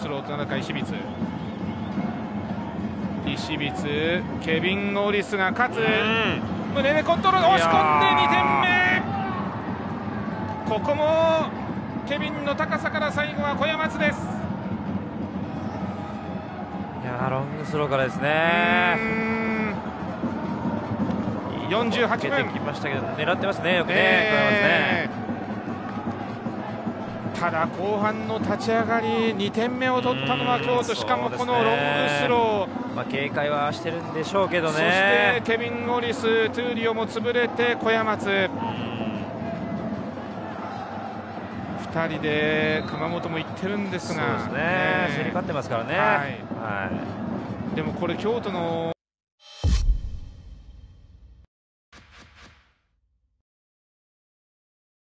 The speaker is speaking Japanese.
スローとなるか石光石光ケビン・オリスが勝つ。胸でコントロール押し込んで2点目。ここもケビンの高さから最後は小山津です。いやロングスローからですね。48分きましたけど狙ってますねよくね、え。ーただ後半の立ち上がり2点目を取ったのは京都。しかもこのロングスロー、まあ、警戒はしてるんでしょうけどね。そしてケビン・オリストゥーリオも潰れて小山津2人で熊本も行ってるんですが。そうですね、競り勝ってますからね、はい。はい、でもこれ京都の